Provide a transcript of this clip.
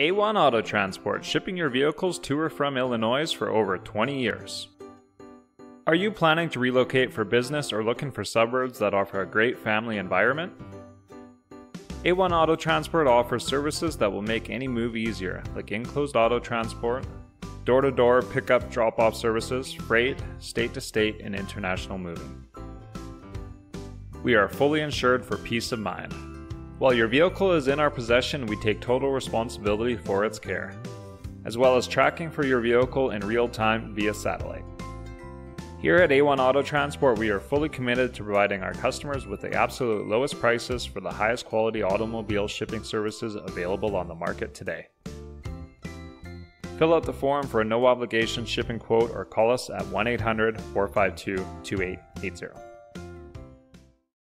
A1 Auto Transport, shipping your vehicles to or from Illinois for over 20 years. Are you planning to relocate for business or looking for suburbs that offer a great family environment? A1 Auto Transport offers services that will make any move easier, like enclosed auto transport, door to door pickup drop off services, freight, state to state, and international moving. We are fully insured for peace of mind. While your vehicle is in our possession, we take total responsibility for its care, as well as tracking for your vehicle in real time via satellite. Here at A1 Auto Transport, we are fully committed to providing our customers with the absolute lowest prices for the highest quality automobile shipping services available on the market today. Fill out the form for a no obligation shipping quote or call us at 1 800 452 2880.